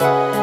Música